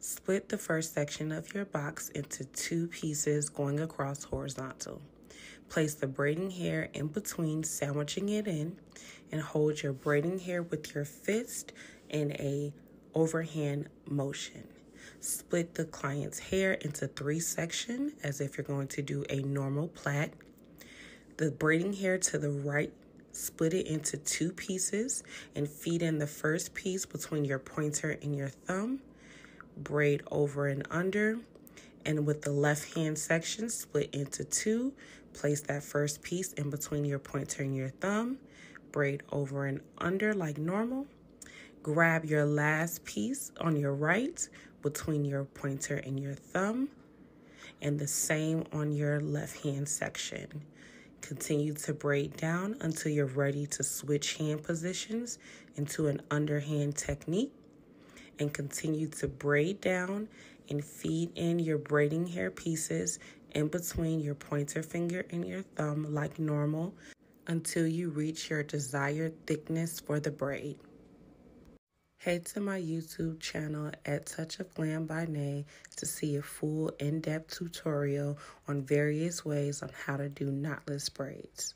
Split the first section of your box into two pieces going across horizontal. Place the braiding hair in between, sandwiching it in, and hold your braiding hair with your fist in a overhand motion. Split the client's hair into three sections as if you're going to do a normal plait. The braiding hair to the right, split it into two pieces and feed in the first piece between your pointer and your thumb. Braid over and under. And with the left hand section split into two, place that first piece in between your pointer and your thumb. Braid over and under like normal. Grab your last piece on your right between your pointer and your thumb, and the same on your left hand section. Continue to braid down until you're ready to switch hand positions into an underhand technique and continue to braid down and feed in your braiding hair pieces in between your pointer finger and your thumb like normal until you reach your desired thickness for the braid. Head to my YouTube channel at Touch of Glam by Nay to see a full in-depth tutorial on various ways on how to do knotless braids.